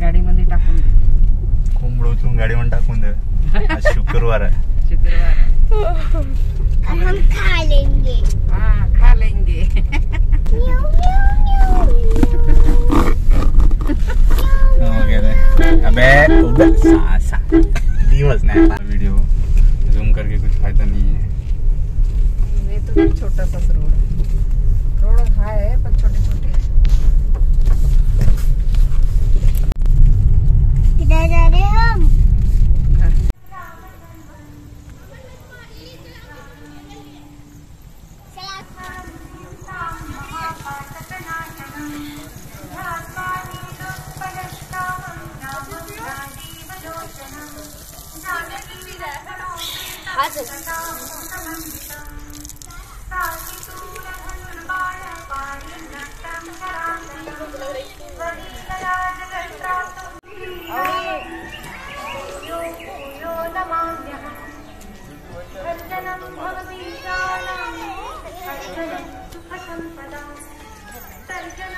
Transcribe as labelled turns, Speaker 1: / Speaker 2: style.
Speaker 1: गाडीमध्ये टाकून दे.
Speaker 2: कोंबड उचलून गाडीवर टाकून दे. आज शुक्रवार आहे.
Speaker 1: शुक्रवार
Speaker 3: हम खा लेंगे
Speaker 1: हा खा लेंगे
Speaker 2: अबे दिवस नाही. करके कुछ फ़ायदा नहीं है।
Speaker 1: ये तो छोटा सा रोड है। रोड है, पर छोटे छोटे
Speaker 3: सर्जनं यमभूतानां राम राम